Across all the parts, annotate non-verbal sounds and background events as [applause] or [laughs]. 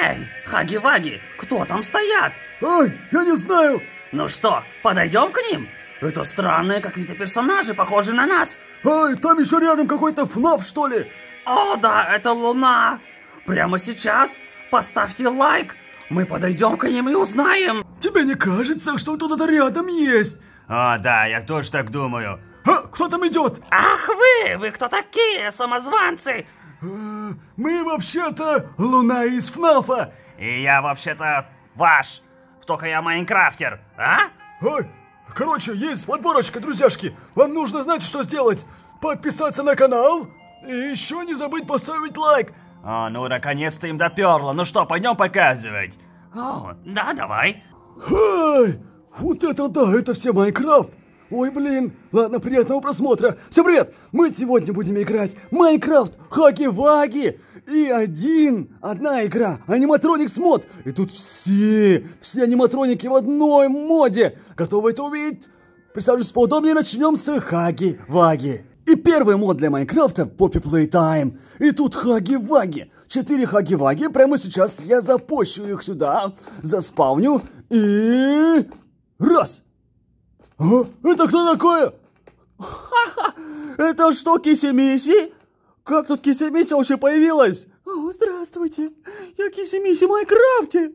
Эй, Хаги-Ваги, кто там стоят? Ай, я не знаю. Ну что, подойдем к ним? Это странные какие-то персонажи, похожие на нас. Ай, там еще рядом какой-то ФНАФ, что ли? О, да, это Луна. Прямо сейчас поставьте лайк. Мы подойдем к ним и узнаем. Тебе не кажется, что кто-то рядом есть? О, да, я тоже так думаю. А, кто там идет? Ах вы, вы кто такие, самозванцы? А, мы вообще-то Луна из ФНАФа. И я вообще-то ваш. Только я Майнкрафтер, а? Ой, короче, есть подборочка, друзьяшки. Вам нужно знать, что сделать. Подписаться на канал и еще не забыть поставить лайк. О, ну наконец-то им доперло. Ну что, пойдем показывать? О, да, давай. Ай, вот это да, это все Майнкрафт. Ой, блин. Ладно, приятного просмотра. Всем привет! Мы сегодня будем играть Майнкрафт Хаки-Ваги. И один, одна игра, аниматроникс мод. И тут все, все аниматроники в одной моде. Готовы это увидеть? Присаживайтесь поудобнее, начнем с Хаги-Ваги. И первый мод для Майнкрафта Poppy Playtime. И тут Хаги-Ваги. Четыре Хаги-Ваги. Прямо сейчас я запущу их сюда, заспавню и... Раз! А? Это кто такое? Ха-ха! Это что, Киси-Миси? Как тут Киси-Миси вообще появилась? О, здравствуйте! Я Киси-Миси Майнкрафте!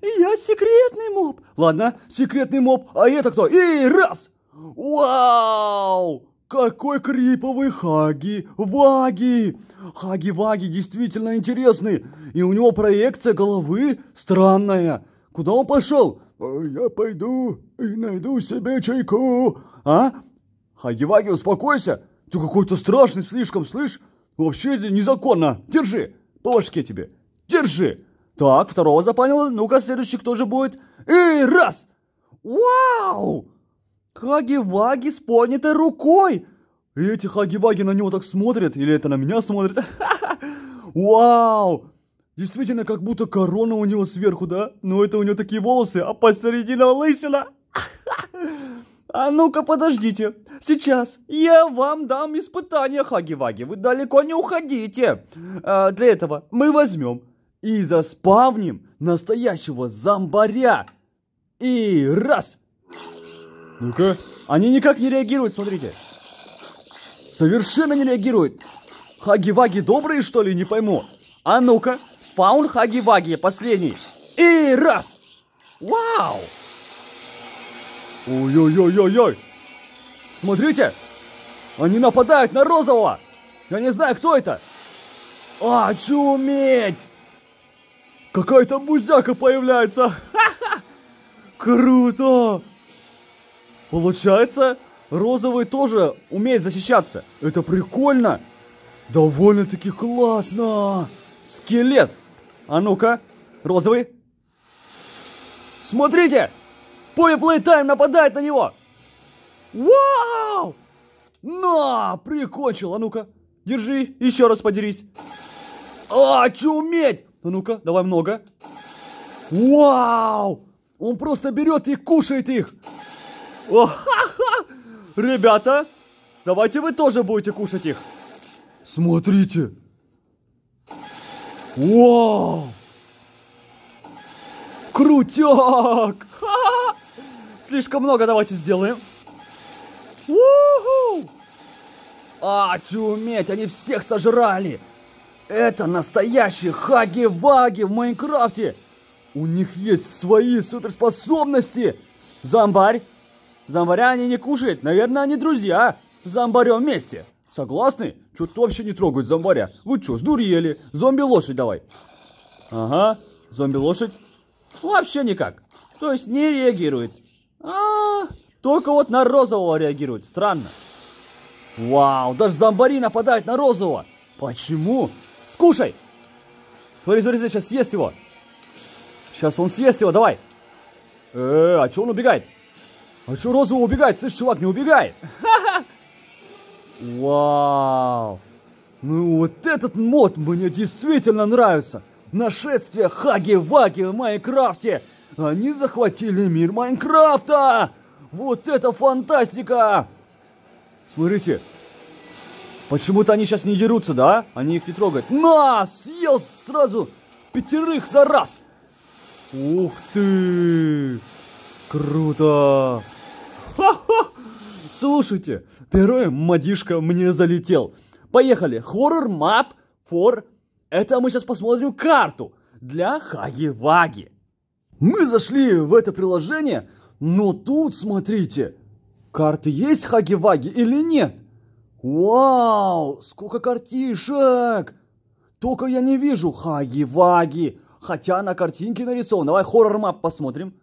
И я секретный моб! Ладно, секретный моб, а это кто? И раз! Вау! Какой криповый Хаги-Ваги! Хаги-Ваги действительно интересный, и у него проекция головы странная. Куда он пошел? Я пойду и найду себе чайку. А? Хаги-Ваги, успокойся. Ты какой-то страшный слишком, слышь? Вообще это незаконно. Держи, по башке тебе. Держи. Так, второго запанила. Ну-ка, следующий кто же будет? И раз! Вау! Хаги-Ваги с поднятой рукой. И эти Хаги-Ваги на него так смотрят. Или это на меня смотрят? [laughs] Вау! Действительно, как будто корона у него сверху, да? Но это у него такие волосы, а посередине лысина. [laughs] А ну-ка, подождите. Сейчас я вам дам испытание, Хаги-Ваги. Вы далеко не уходите. А, для этого мы возьмем и заспавним настоящего зомбаря. И раз. Ну-ка. Они никак не реагируют, смотрите. Совершенно не реагируют. Хаги-Ваги добрые, что ли, не пойму. А ну-ка, спаун Хаги-Ваги, последний. И раз. Вау. Ой-ой-ой-ой-ой. Смотрите. Они нападают на розового. Я не знаю, кто это. А, чуметь. Какая-то музяка появляется. Ха-ха. Круто. Получается, розовый тоже умеет защищаться. Это прикольно. Довольно-таки классно. Скелет. А ну-ка, розовый. Смотрите! Poppy Playtime нападает на него! Вау! На, прикончил. А ну-ка, держи, еще раз подерись. Очуметь! А ну-ка, давай много. Вау! Он просто берет и кушает их. О, ха-ха! Ребята, давайте вы тоже будете кушать их. Смотрите. Вау! Крутяк! Слишком много давайте сделаем. У-ху! А, чуметь, они всех сожрали. Это настоящие хаги-ваги в Майнкрафте. У них есть свои суперспособности. Зомбарь. Зомбаря они не кушают. Наверное, они друзья. С зомбарем вместе. Согласны? Что-то вообще не трогают зомбаря. Вы что, сдурели? Зомби-лошадь давай. Ага, зомби-лошадь. Вообще никак. То есть не реагирует. А, только вот на розового реагирует. Странно. Вау, даже зомбари нападают на розового. Почему? Скушай. Смотри, смотри, сейчас съест его. Сейчас он съест его, давай. Э, а что он убегает? А что розовый убегает? Слышь, чувак, не убегай. [laughs] Вау. Ну вот этот мод мне действительно нравится. Нашествие Хаги-Ваги в Майнкрафте. Они захватили мир Майнкрафта. Вот это фантастика. Смотрите. Почему-то они сейчас не дерутся, да? Они их не трогают. На, съел сразу пятерых за раз. Ух ты! Круто! Ха-ха! Слушайте, первый мадишка мне залетел. Поехали. Хоррор мап for... Это мы сейчас посмотрим карту для Хаги-Ваги. Мы зашли в это приложение, но тут, смотрите, карты есть Хаги-Ваги или нет? Вау, сколько картишек! Только я не вижу Хаги-Ваги, хотя на картинке нарисован. Давай хоррор-map посмотрим.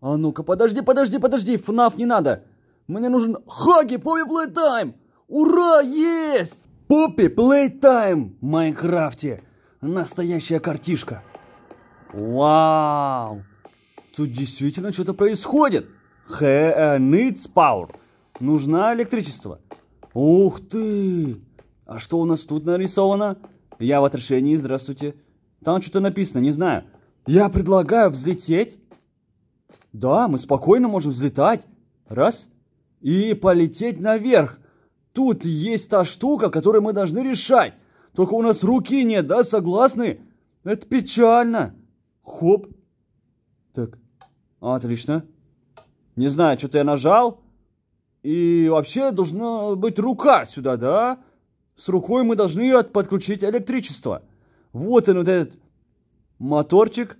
А ну-ка, подожди, подожди, подожди, FNAF не надо. Мне нужен Huggy Poppy Playtime! Ура, есть! Poppy Playtime в Майнкрафте. Настоящая картишка. Вау! Тут действительно что-то происходит. He needs power. Нужно электричество. Ух ты! А что у нас тут нарисовано? Я в отражении, здравствуйте. Там что-то написано, не знаю. Я предлагаю взлететь. Да, мы спокойно можем взлетать. Раз. И полететь наверх. Тут есть та штука, которую мы должны решать. Только у нас руки нет, да, согласны? Это печально. Хоп. Так, отлично. Не знаю, что-то я нажал. И вообще должна быть рука сюда, да? С рукой мы должны подключить электричество. Вот он, вот этот моторчик.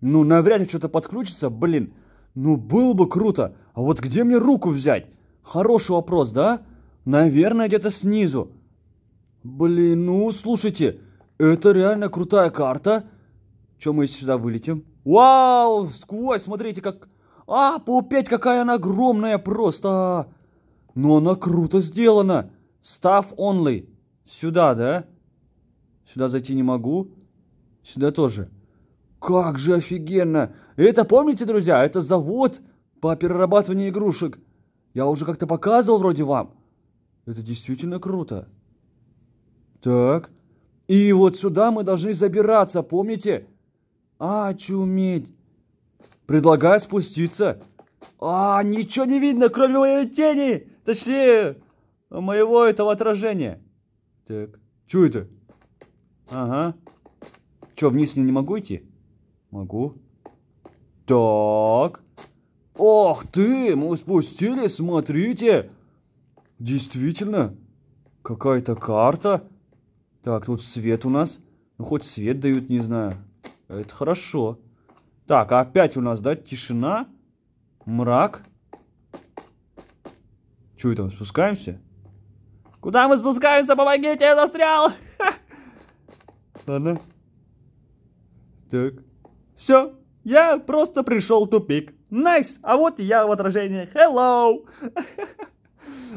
Ну, навряд ли что-то подключится, блин. Ну, было бы круто. А вот где мне руку взять? Хороший вопрос, да? Наверное, где-то снизу. Блин, ну, слушайте, это реально крутая карта. Чем мы сюда вылетим? Вау, сквозь, смотрите, как... А, паупеть, какая она огромная просто. Но она круто сделана. Staff only. Сюда, да? Сюда зайти не могу. Сюда тоже. Как же офигенно! Это, помните, друзья, это завод по перерабатыванию игрушек. Я уже как-то показывал вроде вам. Это действительно круто. Так. И вот сюда мы должны забираться, помните? А, чуметь. Предлагаю спуститься. А, ничего не видно, кроме моей тени. Точнее, моего этого отражения. Так, что это? Ага. Что, вниз не могу идти? Могу. Так. Ох ты, мы спустились, смотрите. Действительно, какая-то карта. Так, тут свет у нас. Ну, хоть свет дают, не знаю. Это хорошо. Так, а опять у нас, да, тишина, мрак. Че это, спускаемся? Куда мы спускаемся? Помогите, я застрял! [laughs] Ладно. Так. Все, я просто пришел в тупик. Nice, nice. а вот и я в отражении. Hello!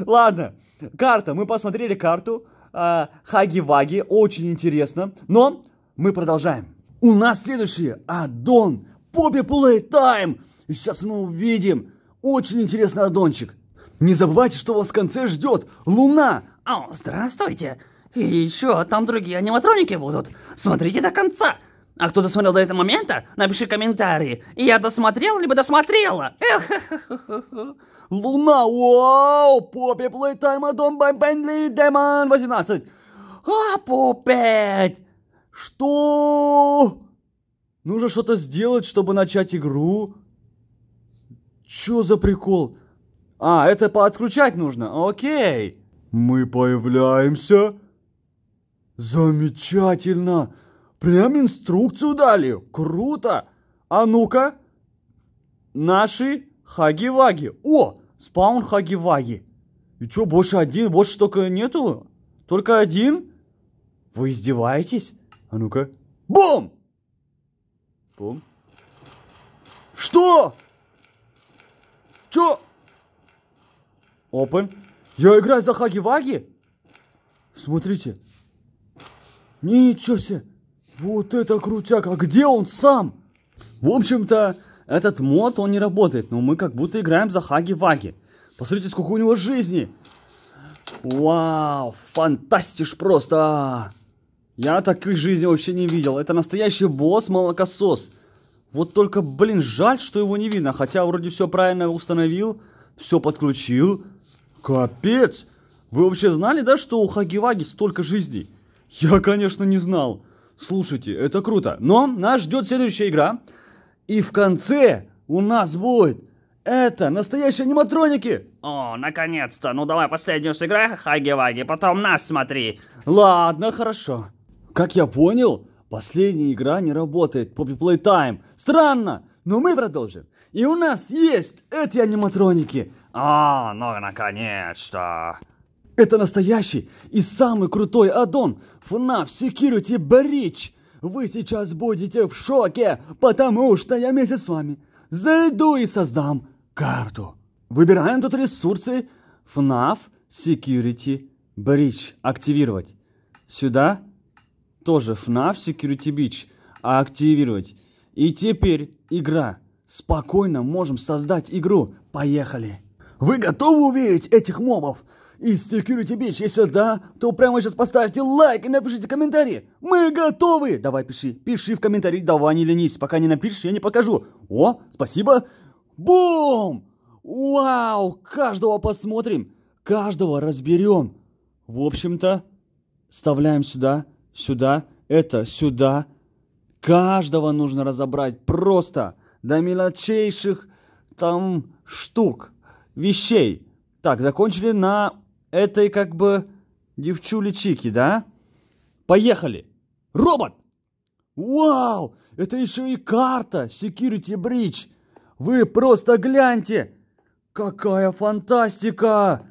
[laughs] Ладно, карта. Мы посмотрели карту. А, Хаги-Ваги, очень интересно. Но мы продолжаем. У нас следующий аддон. Poppy Playtime. И сейчас мы увидим. Очень интересный аддончик. Не забывайте, что вас в конце ждет. Луна. О, здравствуйте. И еще там другие аниматроники будут. Смотрите до конца. А кто досмотрел до этого момента, напиши комментарии. Я досмотрел, либо досмотрела. Луна, вау! Poppy Playtime, Addon by Bendy, Demon 18. А, Puppet! Что? Нужно что-то сделать, чтобы начать игру. Чё за прикол? А, это поотключать нужно. Окей. Мы появляемся. Замечательно. Прям инструкцию дали. Круто. А ну-ка. Наши хаги-ваги. О, спаун хаги-ваги. И что, больше один? Больше только нету? Только один? Вы издеваетесь? А ну-ка. Бум! Бум. Что? Чё? Open. Я играю за Хаги-Ваги? Смотрите. Ничего себе. Вот это крутяк, а где он сам? В общем-то, этот мод, он не работает, но мы как будто играем за Хаги-Ваги. Посмотрите, сколько у него жизни. Вау, фантастиш просто. Я такой жизни вообще не видел. Это настоящий босс-молокосос. Вот только, блин, жаль, что его не видно. Хотя вроде все правильно установил, все подключил. Капец! Вы вообще знали, да, что у Хаги-Ваги столько жизней? Я, конечно, не знал. Слушайте, это круто. Но нас ждет следующая игра. И в конце у нас будет это настоящие аниматроники. О, наконец-то. Ну давай последнюю сыграй, Хаги-Ваги, потом нас смотри. Ладно, хорошо. Как я понял, последняя игра не работает. Poppy Playtime. Странно, но мы продолжим. И у нас есть эти аниматроники. О, ну наконец-то. Это настоящий и самый крутой аддон FNAF Security Breach. Вы сейчас будете в шоке, потому что я вместе с вами зайду и создам карту. Выбираем тут ресурсы FNAF Security Breach. Активировать. Сюда тоже FNAF Security Breach. Активировать. И теперь игра. Спокойно можем создать игру. Поехали. Вы готовы увидеть этих мобов? Из Security Beach, если да, то прямо сейчас поставьте лайк и напишите комментарий. Мы готовы! Давай пиши, пиши в комментарии, давай не ленись. Пока не напишешь, я не покажу. О, спасибо. Бум! Вау! Каждого посмотрим, каждого разберем. В общем-то, вставляем сюда, сюда, это сюда. Каждого нужно разобрать просто до мелочейших там штук, вещей. Так, закончили на этой как бы девчули Чики, да? Поехали! Робот! Вау! Это еще и карта Security Bridge. Вы просто гляньте! Какая фантастика!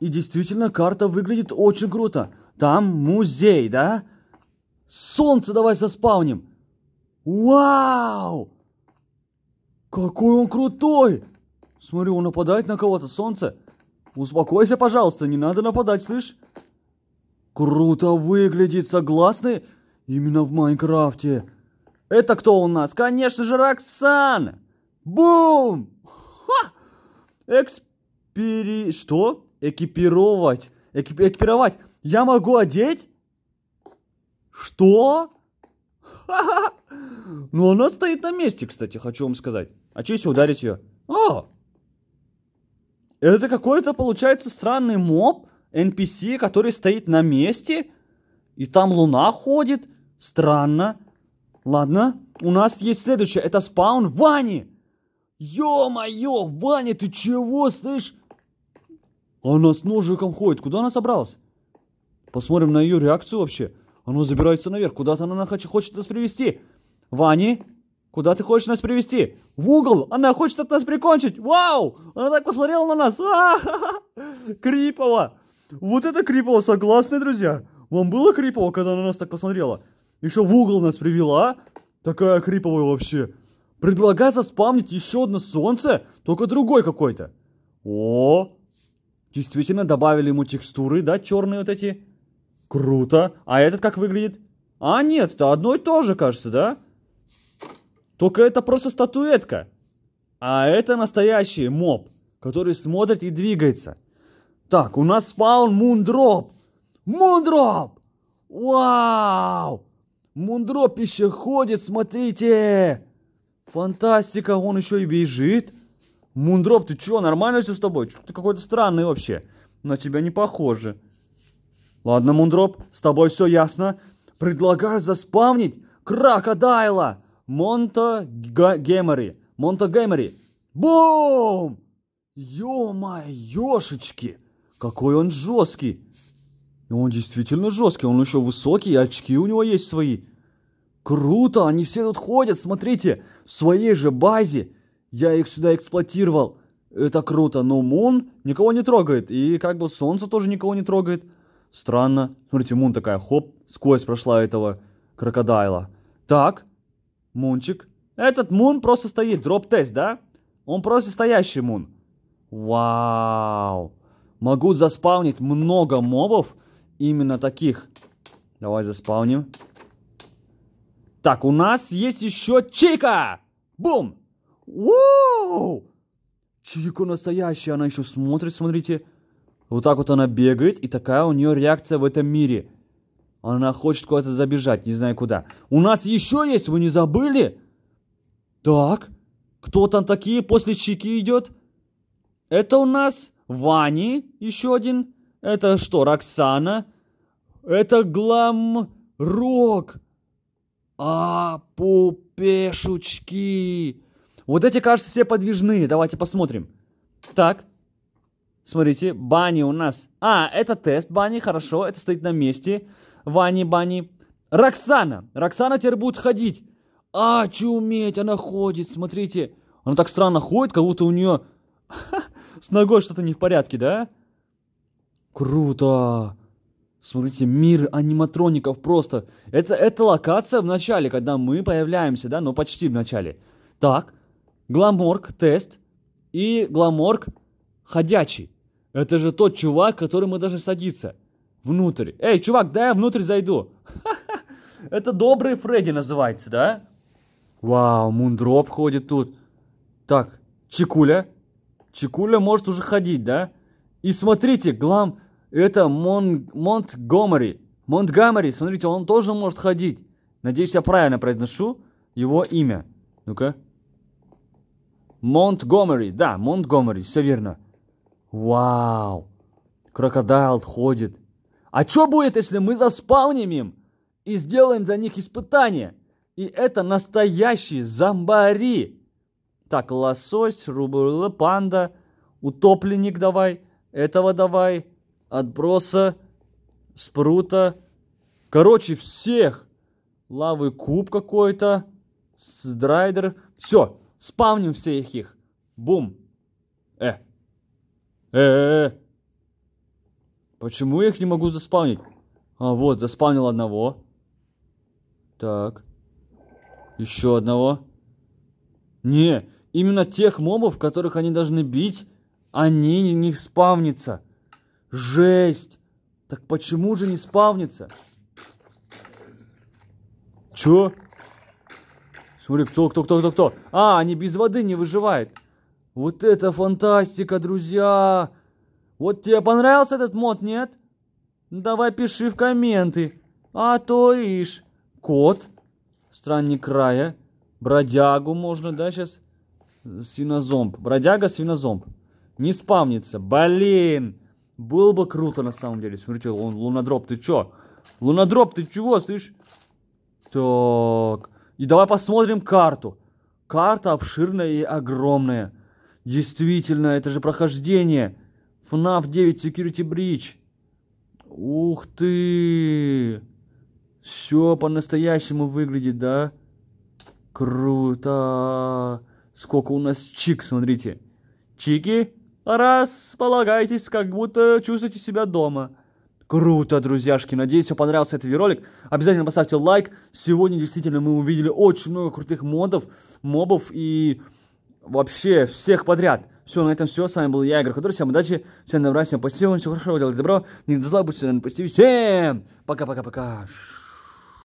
И действительно, карта выглядит очень круто. Там музей, да? Солнце давай заспавним. Вау! Какой он крутой! Смотри, он нападает на кого-то, солнце. Успокойся, пожалуйста, не надо нападать, слышь? Круто выглядит, согласны? Именно в Майнкрафте. Это кто у нас? Конечно же, Роксан! Бум! Ха! Экспери... Что? Экипировать. Экип... Экипировать. Я могу одеть? Что? [laughs] Ну, она стоит на месте, кстати, хочу вам сказать. А че если ударить ее? О! Это какой-то, получается, странный моб, NPC, который стоит на месте, и там луна ходит. Странно. Ладно, у нас есть следующее. Это спаун Вани. Ё-моё, Ваня, ты чего, слышь? Она с ножиком ходит. Куда она собралась? Посмотрим на ее реакцию вообще. Она забирается наверх. Куда-то она хочет нас привести. Вани, Куда ты хочешь нас привести? В угол! Она хочет от нас прикончить! Вау! Она так посмотрела на нас! [laughs] Крипово! Вот это крипово, согласны, друзья? Вам было крипово, когда она нас так посмотрела? Еще в угол нас привела? Такая криповая вообще. Предлагаю заспамнить еще одно солнце, только другой какой-то. О, действительно добавили ему текстуры, да, черные вот эти. Круто. А этот как выглядит? А нет, это одно и то же, кажется, да? Только это просто статуэтка. А это настоящий моб, который смотрит и двигается. Так, у нас спаун Moondrop. Moondrop! Вау! Moondrop ходит, смотрите! Фантастика, он еще и бежит. Moondrop, ты что, нормально все с тобой? Что ты какой-то странный вообще. На тебя не похоже. Ладно, Moondrop, с тобой все ясно. Предлагаю заспавнить крокодайла. Montgomery. Montgomery. Бум! Ё-моёшечки! Какой он жесткий! Он действительно жесткий, он еще высокий, очки у него есть свои. Круто, они все тут ходят, смотрите, в своей же базе. Я их сюда эксплуатировал. Это круто, но Мун никого не трогает, и как бы Солнце тоже никого не трогает. Странно. Смотрите, Мун такая, хоп, сквозь прошла этого крокодайла. Так, Мунчик. Этот Мун просто стоит, дроп-тест, да? Он просто стоящий Мун. Вау. Могу заспавнить много мобов, именно таких. Давай заспавним. Так, у нас есть еще Чика! Бум! Вау! Чика настоящая, она еще смотрит, смотрите. Вот так вот она бегает, и такая у нее реакция в этом мире. Она хочет куда-то забежать, не знаю куда. У нас еще есть, вы не забыли? Так, кто там такие после Чики идет? Это у нас Вани, еще один. Это что, Роксана? Это Глам Рок. А, пупешучки. Вот эти, кажется, все подвижные. Давайте посмотрим. Так. Смотрите, бани у нас. А, это тест бани, хорошо. Это стоит на месте. Вани, бани. Роксана. Роксана теперь будет ходить. А, чуметь, она ходит, смотрите. Она так странно ходит, как будто у нее [laughs] с ногой что-то не в порядке, да? Круто. Смотрите, мир аниматроников просто. Это, это локация в начале, когда мы появляемся, да? Ну, почти в начале. Так, гламорг, тест. И гламорг ходячий. Это же тот чувак, который мы даже садиться внутрь. Эй, чувак, дай я внутрь зайду. [laughs] Это добрый Фредди называется, да? Вау, Мундроп ходит тут. Так, Чикуля. Чикуля может уже ходить, да? И смотрите, глам... Это Мон... Монтгомери. Монтгомери, смотрите, он тоже может ходить. Надеюсь, я правильно произношу его имя. Ну-ка. Монтгомери, да, Монтгомери, все верно. Вау. Крокодайл ходит. А что будет, если мы заспавним им и сделаем для них испытание? И это настоящие зомбари. Так, лосось, рубла, панда, утопленник давай, этого давай, отброса, спрута. Короче, всех. Лавы куб какой-то, драйдер. Все, спавним всех их. Бум. Э. Э. Почему я их не могу заспавнить? А, вот, заспавнил одного. Так. Еще одного. Не, именно тех мобов, которых они должны бить, они не, не спавнятся. Жесть! Так почему же не спавнится? Чё? Смотри, кто, кто, кто, кто, кто? А, они без воды не выживают. Вот это фантастика, друзья! Вот тебе понравился этот мод, нет? Давай пиши в комменты. А то ишь. Кот, странник края, бродягу можно, да, сейчас? Свинозомб. Бродяга, свинозомб. Не спавнится. Блин. Было бы круто на самом деле. Смотрите, он, лунодроп, ты чё? Лунодроп, ты чего, слышь? Так. И давай посмотрим карту. Карта обширная и огромная. Действительно, это же прохождение. FNAF 9 Security Breach. Ух ты! Все по-настоящему выглядит, да? Круто! Сколько у нас чик, смотрите. Чики, располагайтесь, как будто чувствуете себя дома. Круто, друзьяшки. Надеюсь, вам понравился этот видеоролик. Обязательно поставьте лайк. Сегодня действительно мы увидели очень много крутых модов, мобов и вообще всех подряд. Все, на этом все. С вами был я, Игорь Ходор. Всем удачи, всем добра, всем спасибо, всего хорошего, делайте добро. Не до зла, будьте на позитиве. Всем пока-пока-пока.